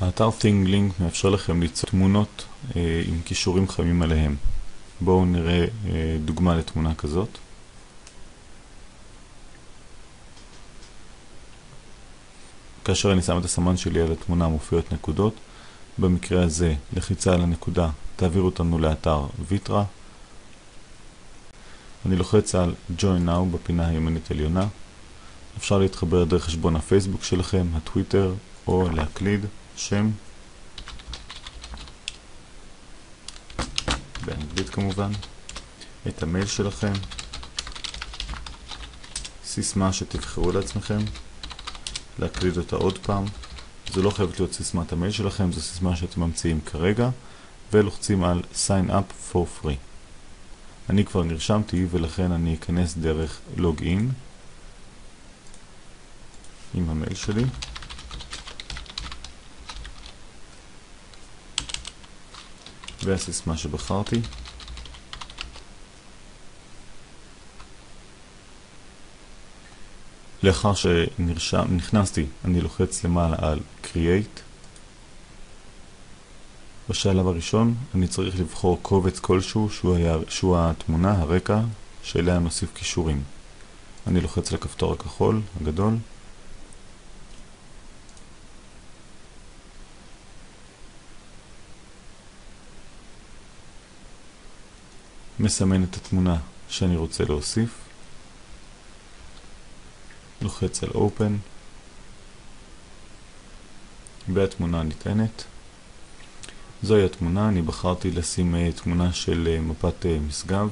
האתר ThingLink מאפשר לכם ליצור תמונות אה, עם קישורים חמים עליהם. בואו נראה אה, דוגמה לתמונה כזאת. כאשר אני שם את הסמן שלי על התמונה מופיעות נקודות. במקרה הזה, לחיצה על הנקודה תעביר אותנו לאתר ויטרה. אני לוחץ על Join Now בפינה הימנית עליונה. אפשר להתחבר דרך חשבון הפייסבוק שלכם, הטוויטר, או להקליד שם, באנגלית כמובן, את המייל שלכם, סיסמה שתבחרו לעצמכם, להקליד אותה עוד פעם. זו לא חייבת להיות סיסמת המייל שלכם, זו סיסמה שאתם ממציאים כרגע, ולוחצים על sign up for free. אני כבר נרשמתי ולכן אני אכנס דרך לוגין עם המייל שלי. והסיסמה שבחרתי. לאחר שנכנסתי, אני לוחץ למעלה על Create. בשלב הראשון אני צריך לבחור קובץ כלשהו שהוא, היה, שהוא התמונה, הרקע, שאליה נוסיף קישורים. אני לוחץ לכפתור הכחול, הגדול. מסמן את התמונה שאני רוצה להוסיף, לוחץ על Open, והתמונה נטענת. זוהי התמונה, אני בחרתי לשים אה, תמונה של אה, מפת אה, משגב.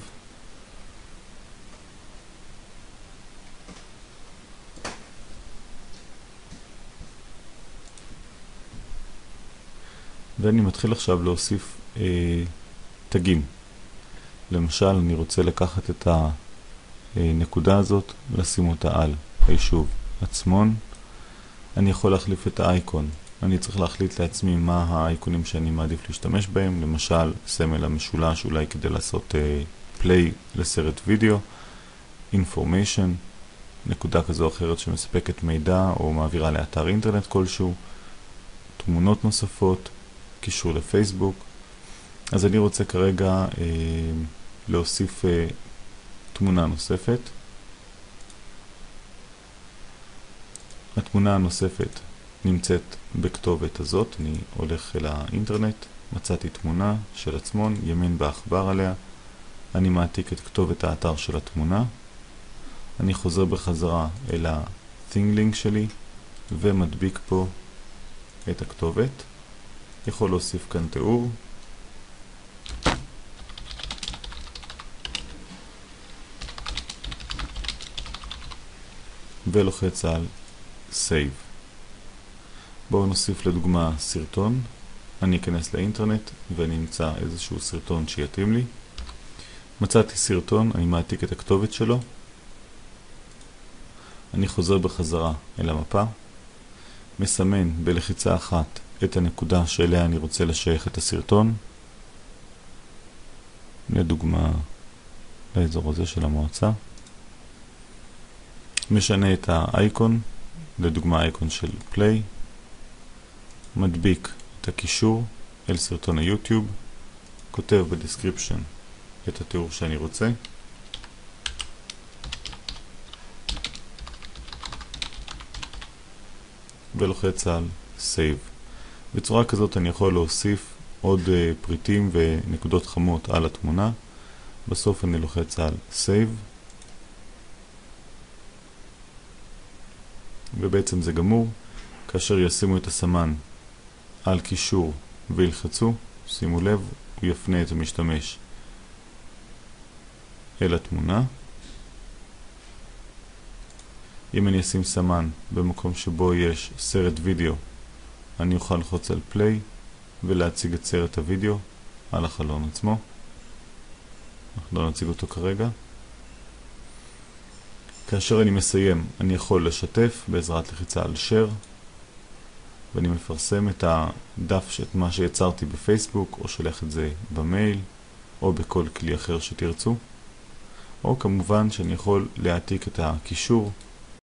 ואני מתחיל עכשיו להוסיף אה, תגים. למשל, אני רוצה לקחת את הנקודה הזאת, לשים אותה על היישוב עצמון. אני יכול להחליף את האייקון. אני צריך להחליט לעצמי מה האייקונים שאני מעדיף להשתמש בהם, למשל סמל המשולש אולי כדי לעשות uh, play לסרט וידאו, information, נקודה כזו או אחרת שמספקת מידע או מעבירה לאתר אינטרנט כלשהו, תמונות נוספות, קישור לפייסבוק. אז אני רוצה כרגע uh, להוסיף uh, תמונה נוספת. התמונה הנוספת נמצאת בכתובת הזאת, אני הולך אל האינטרנט, מצאתי תמונה של עצמון, ימין בעכבר עליה, אני מעתיק את כתובת האתר של התמונה, אני חוזר בחזרה אל ה-ThingLink שלי ומדביק פה את הכתובת, יכול להוסיף כאן תיאור, ולוחץ על Save. בואו נוסיף לדוגמה סרטון. אני אכנס לאינטרנט ואני אמצא איזשהו סרטון שיתאים לי. מצאתי סרטון, אני מעתיק את הכתובת שלו. אני חוזר בחזרה אל המפה, מסמן בלחיצה אחת את הנקודה שאליה אני רוצה לשייך את הסרטון. לדוגמה, לאזור הזה של המועצה. משנה את האייקון, לדוגמה אייקון של play. מדביק את הקישור אל סרטון היוטיוב, כותב ב description את התיאור שאני רוצה. ולוחץ על Save. בצורה כזאת אני יכול להוסיף עוד uh, פריטים ונקודות חמות על התמונה. בסוף אני לוחץ על Save. ובעצם זה גמור. כאשר ישימו את הסמן על קישור וילחצו, שימו לב, הוא יפנה את המשתמש אל התמונה. אם אני אשים סמן במקום שבו יש סרט וידאו, אני אוכל ללחוץ על פליי ולהציג את סרט הוידאו על החלון עצמו. אנחנו לא נציג אותו כרגע. כאשר אני מסיים, אני יכול לשתף בעזרת לחיצה על share ואני מפרסם את הדף, את מה שיצרתי בפייסבוק, או שולח את זה במייל, או בכל כלי אחר שתרצו. או כמובן שאני יכול להעתיק את הקישור